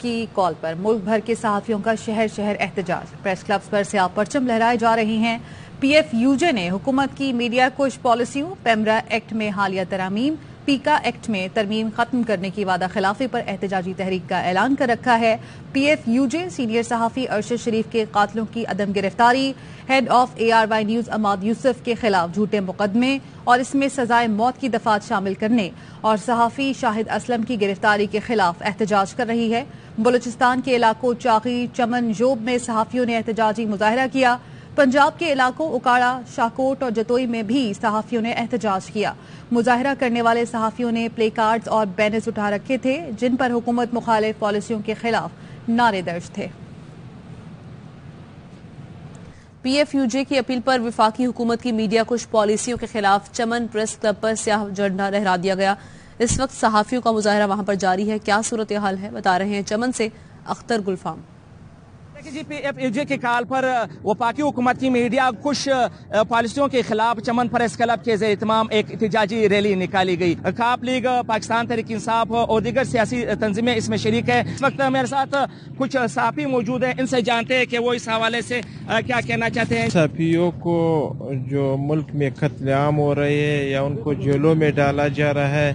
की कॉल पर मुल्क भर के सहाफियों का शहर शहर एहतजाज। प्रेस क्लब्स पर सियाह परचम लहराए जा रहे हैं। पी पीएफ यूजे ने हुकूमत की मीडिया कुछ पॉलिसियों, पेमरा एक्ट में हालिया तरामीम, पीका एक्ट में तरमीम खत्म करने की वादा खिलाफी पर एहतजाजी तहरीक का ऐलान कर रखा है। P F U J senior सहाफी Arshad Sharif के कातलों की अदम गिरफ्तारी, head of A R Y news Ammad Yousuf के खिलाफ झूठे मुकदमे और इसमें सजाए मौत की दफात शामिल करने और सहाफी शाहिद असलम की गिरफ्तारी के खिलाफ एहतजाज कर रही है। बलूचिस्तान के इलाकों चाकी चमन जोब में सहाफियों ने एहतजाजी मुजाहरा किया। पंजाब के इलाकों उकाड़ा शाकोट और जतोई में भी सहाफियों ने एहतजाज किया। मुजाहरा करने वाले सहाफियों ने प्ले कार्ड्स और बैनर्स उठा रखे थे, जिन पर हुकूमत मुखालिफ पॉलिसियों के खिलाफ नारे दर्ज थे। पीएफयूजे की अपील पर विफाकी हुकूमत की मीडिया कुछ पॉलिसियों के खिलाफ चमन प्रेस क्लब पर स्याह झंडा लहरा दिया गया। इस वक्त सहाफियों का मुजाहरा वहाँ पर जारी है। क्या सूरत हाल है? बता रहे हैं चमन से अख्तर गुलफाम। जी के काल पर वफाकी हुकूमत की मीडिया कुछ पॉलिसियों के खिलाफ चमन प्रेस क्लब के एहतमाम एक एहतजाजी रैली निकाली गई। काप लीग पाकिस्तान तहरीक इंसाफ और दीगर सियासी तंजीमें इसमें शरीक है। इस वक्त मेरे साथ कुछ साफी मौजूद है। इनसे जानते हैं कि वो इस हवाले से क्या कहना चाहते हैं। साफियों को जो मुल्क में कत्लेआम हो रहे हैं या उनको जेलों में डाला जा रहा है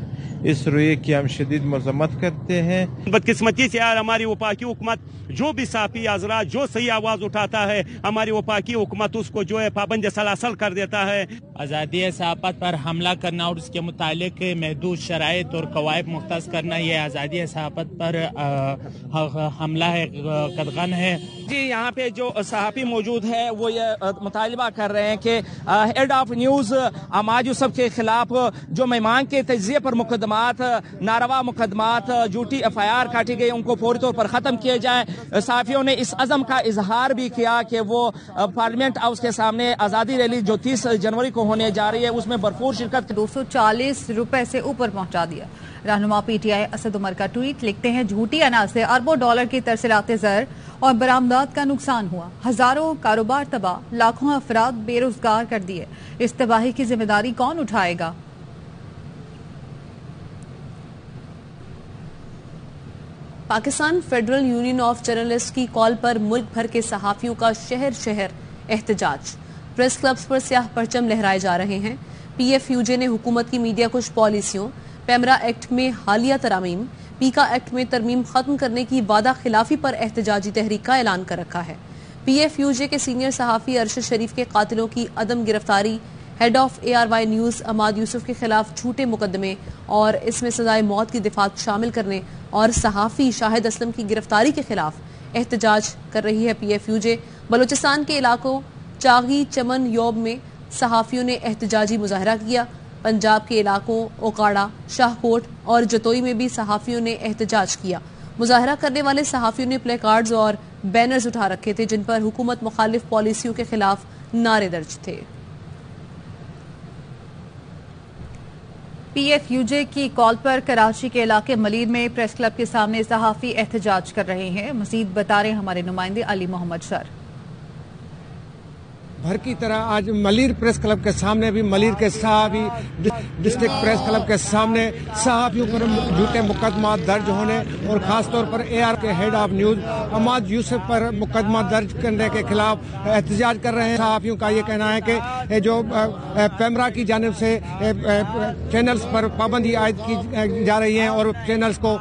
इस रुए की हम शदीद मजम्मत करते हैं। बदकिस्मती से यार हमारी वफाकी हुकूमत जो भी साफी आजरा जो सही आवाज़ उठाता है हमारी वफाकी हुकूमत उसको जो है पाबंद सलासल कर देता है। आज़ादी सहाफत पर हमला करना और उसके मुतालिक महदूद शराइ और कवायद मुख्त करना ये आज़ादी सहाफत पर हमला है कदगन है। जी यहाँ पे जो सहाफ़ी मौजूद है वो ये मुतालबा कर रहे हैं कि head of news Ammad Yousuf के खिलाफ जो मेहमान के तजिए पर मुकदमात, नारवा मुकदमात झूठी एफ़ आई आर काटी गई, उनको फौरी तौर पर ख़त्म किए जाए। सहाफ़ियों ने इस अज़म का इजहार भी किया कि वो पार्लियामेंट हाउस के सामने आज़ादी रैली जो तीस जनवरी को होने जा रही है, उसमें भरपूर शिरकत दो सौ चालीस रुपए से ऊपर पहुँचा दिया। रहनुमा पीटीआई असद उमर का ट्वीट, लिखते हैं, झूठी अनाज से अरबों डॉलर की तरसलाते जर और बरामदात का नुकसान हुआ। हज़ारों कारोबार तबाह, लाखों अफराद बेरोजगार कर दिए। इस तबाही की ज़िम्मेदारी कौन उठाएगा? Pakistan federal union of journalist की कॉल पर मुल्क भर के सहाफियों का शहर शहर एहतजाज। प्रेस क्लब्स पर स्याह परचम लहराए जा रहे हैं। पीएफयूजे ने हुकूमत की मीडिया कुछ पॉलिसियों, पैमरा एक्ट में हालिया तरामीम, पीका एक्ट में तरमीम खत्म करने की वादा खिलाफी पर एहतजाजी तहरीक का ऐलान कर रखा है। पीएफयूजे के सीनियर सहाफी अरशद शरीफ के कातिलों की अदम गिरफ्तारी head of A R Y news Ammad Yousuf के खिलाफ झूठे मुकदमे और इसमें सजाए मौत की दिफात शामिल करने और सहाफी शाहिद असलम की गिरफ्तारी के खिलाफ एहतजाज कर रही है पी एफ़ यूजे बलूचिस्तान के इलाकों चागी चमन योब में सहाफियों ने एहतजाजी मुजाहरा किया। पंजाब के इलाकों ओकाड़ा, शाहकोट और जतोई में भी सहाफियों ने एहतजाज किया। मुजाहरा करने वाले सहाफियों ने प्ले कार्ड्स और बैनर्स उठा रखे थे, जिन पर हुकूमत मुखालिफ पॉलिसियों के खिलाफ नारे दर्ज थे। पीएफयूजे की कॉल पर कराची के इलाके मलीर में प्रेस क्लब के सामने सहाफी एहतजाज कर रहे हैं। मजीद बता रहे हमारे नुमाइंदे अली मोहम्मद सर। भर की तरह आज मलिर प्रेस क्लब के सामने भी मलिर के सहाफी डिस्ट्रिक्ट प्रेस क्लब के सामने सहाफियों पर झूठे मुकदमा दर्ज होने और खासतौर पर ए आर के head of news Ammad Yousuf पर मुकदमा दर्ज करने के खिलाफ एहतजाज कर रहे हैं। सहाफियों का ये कहना है कि जो पैमरा की जानब से चैनल्स पर पाबंदी आयद की जा रही है और चैनल्स को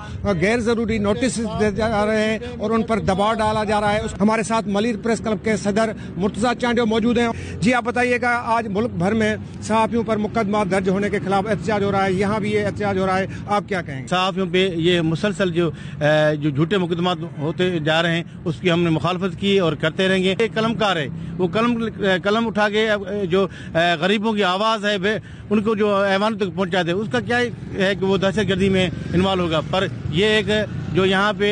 गैर ज़रूरी नोटिस दे जा रहे हैं और उन पर दबाव डाला जा रहा है। हमारे साथ मलिर प्रेस क्लब के सदर मुर्तजा चांडियो मौजूद मौजूद हैं। जी, आप बताइएगा, आज मुल्क भर में सहाफियों पर मुकदमा दर्ज होने के खिलाफ एहतजाज हो रहा है। यहाँ भी ये एहतजाज हो रहा है। आप क्या कहेंगे? सहाफियों पे ये मुसलसल जो जो झूठे मुकदमा होते जा रहे हैं, उसकी हमने मुखालफत की और करते रहेंगे। एक कलमकार है। वो कलम कलम उठा के जो गरीबों की आवाज़ है उनको जो ऐवान तक पहुँचा दे उसका क्या है कि वो दहशत गर्दी में इन्वॉल्व होगा? पर ये एक, जो यहाँ पे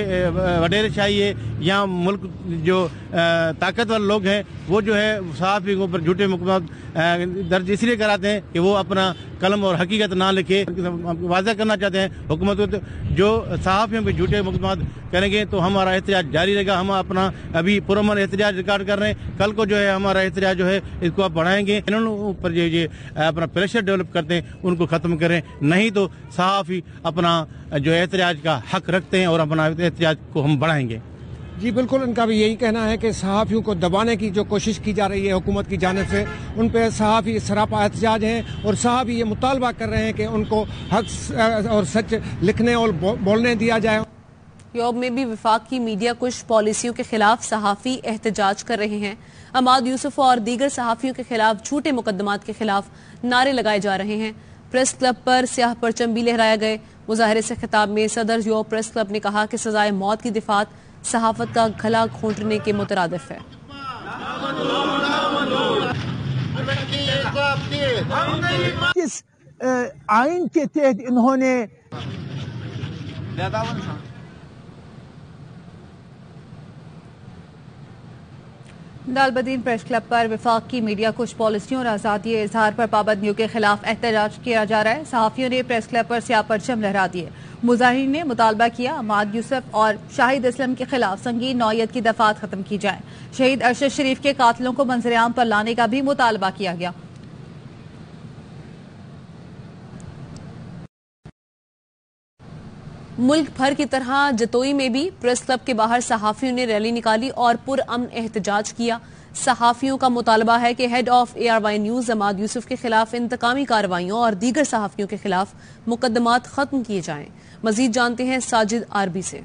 वडेर शाही है, यहाँ मुल्क जो ताकतवर लोग हैं, वो जो है सहाफ़ी के ऊपर झूठे मुकदमा दर्ज इसलिए कराते हैं कि वो अपना कलम और हकीकत ना लिखे। वाजह करना चाहते हैं, हुकूमत जो सहाफ़ियों के झूठे मुकदमा करेंगे तो हमारा एहतजाज जारी रहेगा। हम अपना अभी पुरमन एहतजाज रिकॉर्ड कर रहे हैं। कल को जो है हमारा एहतजाज जो है, इसको आप बढ़ाएँगे। ऊपर जो ये, अपना प्रेशर डेवलप करते हैं, उनको ख़त्म करें। नहीं तो सहाफ़ी अपना जो एहतजाज का हक रखते हैं और अपना एहतजाज को हम बढ़ाएँगे। जी, बिल्कुल उनका भी यही कहना है कि सहाफ़ियों को दबाने की जो कोशिश की जा रही है हुकूमत की जानब से, उन पर सहाफ़ी सरापा एहतजाज हैं और सहाफ़ी ये मुतालबा कर रहे हैं कि उनको हक और सच लिखने और बोलने दिया जाए। यूरोप में भी विफाक की मीडिया कुछ पॉलिसियों के खिलाफ सहाफ़ी एहतजाज कर रहे हैं। अमाद यूसुफ और दीगर सहाफ़ियों के खिलाफ झूठे मुकदमात के खिलाफ नारे लगाए जा रहे हैं। प्रेस क्लब पर स्याह परचम भी लहराया गए। मुजाहरे से खिताब में सदर यूरोप प्रेस क्लब ने कहा कि सजाए मौत की दिफात सहाफत का गला घोंटने के मुतरदफ है। किस आइन के तहत इन्होंने दालबदीन प्रेस क्लब पर विफाक की मीडिया कुछ पॉलिसियों और आज़ादी इजहार पर पाबंदियों के खिलाफ एहतजाज किया जा रहा है। सहाफ़ियों ने प्रेस क्लब पर स्या परचम लहरा दिए। मुजाहिर ने मुतालबा किया, अमाद यूसुफ और शाहिद इसलम के खिलाफ संगीन नौयत की दफात खत्म की जाए। शहीद अरशद शरीफ के कातलों को मंजरेआम पर लाने का भी मुतालबा किया गया। मुल्क भर की तरह जतोई में भी प्रेस क्लब के बाहर सहाफियों ने रैली निकाली और पुरअमन एहतजाज किया। सहाफियों का मुतालबा है कि head of A R Y news जमात यूसुफ के खिलाफ इंतकामी कार्रवाईओं और दीगर सहाफियों के खिलाफ मुकदमात खत्म किए जाएँ। मजीद जानते हैं साजिद आरबी से।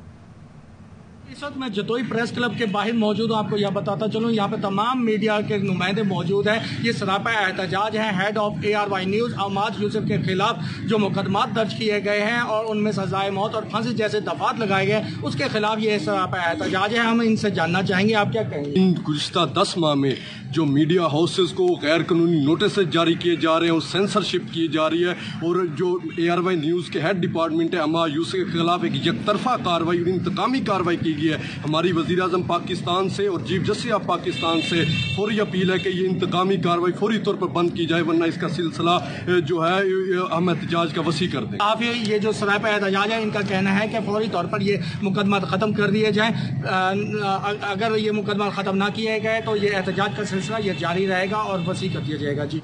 इस वक्त मैं जतोई प्रेस क्लब के बाहर मौजूद हूँ। आपको यह बताता चलूँ, यहाँ पे तमाम मीडिया के नुमाइंदे मौजूद हैं। ये सरापा एहतजाज है head of A R Y news Ammad Yousuf के खिलाफ जो मुकदमात दर्ज किए गए हैं और उनमें सजाए मौत और फांसी जैसे दफात लगाए गए उसके खिलाफ ये सरापा एहतजाज है। हम इनसे जानना चाहेंगे, आप क्या कहेंगे? गुजशत दस माह में जो मीडिया हाउसेज को गैर कानूनी नोटिस जारी किए जा रहे हैं, और सेंसरशिप की जा रही है, और जो ए आर वाई न्यूज़ के हेड डिपार्टमेंट है अमा यूसुफ के खिलाफ एक यकतरफा कार्रवाई इंतकामी कार्रवाई की है। हमारी वजी अजम पाकिस्तान से और चीफ जस्टिस ऑफ़ पाकिस्तान से फौरी अपील है कि ये इंतकामी कार्रवाई फौरी तौर पर बंद की जाए, वरना इसका सिलसिला जो है हम एहतजाज का वसी कर दें। आप ये जो सराय पर एहतजाज है, इनका कहना है कि फौरी तौर पर ये मुकदमा ख़त्म कर दिए जाए। अगर ये मुकदमा ख़त्म ना किए गए तो ये एहतजाज का सिलसिला ये जारी रहेगा और वसी कर दिया जाएगा। जी।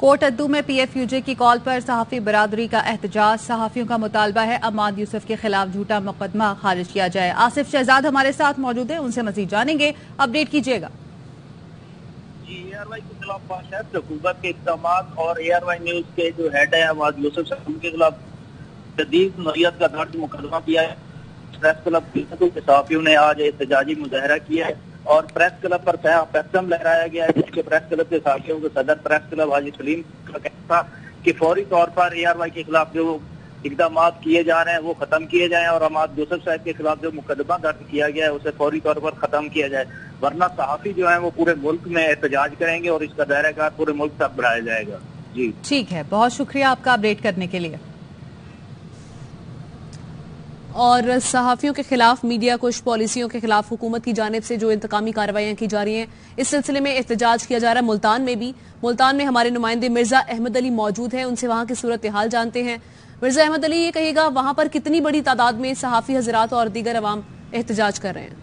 कोट अद्दू में पी एफ़ यूजे की कॉल पर सहाफ़ी बरादरी का एहतजाज। सहाफ़ियों का मुतालबा है, अमाद यूसुफ के खिलाफ झूठा मुकदमा खारिज किया जाए। आसिफ शहजाद हमारे साथ मौजूद है, उनसे मजीद जानेंगे। अपडेट कीजिएगा। हुकूमत के इकदाम और ए आर वाई न्यूज़ के जो हेड है अमाद यूसुफ उनके खिलाफ जदीद नौत का दर्ज मुकदमा किया है। प्रेस क्लब सहाफ़ियों ने आज एहतजाजी मुजाहरा किया है। और प्रेस क्लब पर पैसम लहराया गया है। जिसके प्रेस क्लब के साथियों के सदर प्रेस क्लब हाजी सलीम का कहना था कि फौरी तौर पर ए आर वाई के खिलाफ जो इकदाम किए जा रहे हैं, वो खत्म किए जाएँ और अमाद जोसफ साहब के खिलाफ जो मुकदमा दर्ज किया गया है, उसे फौरी तौर पर खत्म किया जाए। वरना सहाफी जो है, वो पूरे मुल्क में एहतजाज करेंगे और इसका दायरा कार पूरे मुल्क तक बढ़ाया जाएगा। जी। ठीक है। बहुत शुक्रिया आपका अपडेट करने के लिए। और सहाफ़ियों के खिलाफ, मीडिया कुछ पॉलिसियों के खिलाफ हुकूमत की जानब से जो इंतकामी कार्रवाइयाँ की जा रही हैं, इस सिलसिले में एहतजाज किया जा रहा है मुल्तान में भी। मुल्तान में हमारे नुमाइंदे मिर्ज़ा अहमद अली मौजूद हैं, उनसे वहाँ की सूरत हाल जानते हैं। मिर्ज़ा अहमद अली ये कहेगा, वहाँ पर कितनी बड़ी तादाद में सहाफ़ी हजरात और दीगर अवाम एहतजाज कर रहे हैं।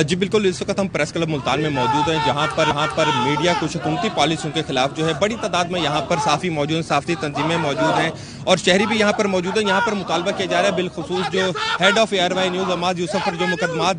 जी, बिल्कुल, इस वक्त हम प्रेस क्लब मुल्तान में मौजूद हैं, जहाँ पर यहाँ पर मीडिया, कुछ हुकूमती पॉलिसियों के खिलाफ जो है, बड़ी तादाद में यहाँ पर साफ़ी मौजूद हैं साफ़ी तंजीमें मौजूद हैं। और शहरी भी यहाँ पर मौजूद है। यहाँ पर मुतालबा किया जा रहा है बिलखसूस जो head of A R Y news Ammad Yousuf पर जो मुकदमात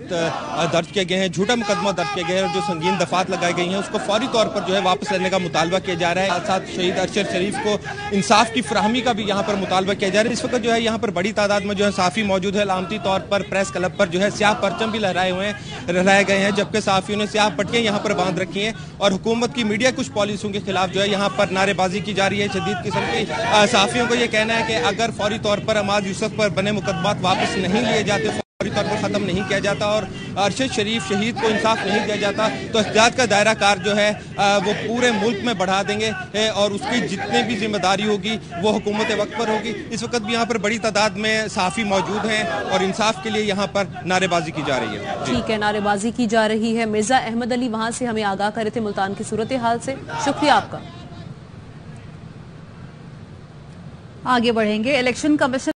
दर्ज किए गए हैं, झूठा मुकदमा दर्ज किए गए हैं और जो संगीन दफात लगाई गई हैं, उसको फौरी तौर पर जो है वापस लेने का मुतालबा किया जा रहा है। साथ साथ शहीद अरशद शरीफ को इंसाफ की फ्राहमी का भी यहाँ पर मुतालबा किया जा रहा है। इस वक्त जो है यहाँ पर बड़ी तादाद में जो है साफ़ी मौजूद है। लामती तौर पर प्रेस क्लब पर जो है स्याह परचम भी लहराए हुए हैं, लहराए गए हैं, जबकि साफियों ने स्याह पट्टियाँ यहाँ पर बाँध रखी हैं और हुकूमत की मीडिया कुछ पॉलिसियों के खिलाफ जो है यहाँ पर नारेबाजी की जा रही है। शदीद किस्म की साफियों को यह कहना है कि अगर फौरी तौर पर अमाज यूसुफ पर बने मुकदमात वापस नहीं लिए जाते, फौरी तौर पर खत्म नहीं किया जाता और अरशद शरीफ शहीद को इंसाफ नहीं दिया जाता तो एहतियात का दायरा कार जो है वो पूरे मुल्क में बढ़ा देंगे और उसकी जितनी भी ज़िम्मेदारी होगी, वो हुकूमत वक्त पर होगी। इस वक्त भी यहाँ पर बड़ी तादाद में साफ़ी मौजूद हैं और इंसाफ के लिए यहाँ पर नारेबाजी की जा रही है। ठीक है, नारेबाजी की जा रही है। मिर्ज़ा अहमद अली वहाँ से हमें आगाह करे थे, मुल्तान की सूरत हाल से। शुक्रिया आपका। आगे बढ़ेंगे। Election commission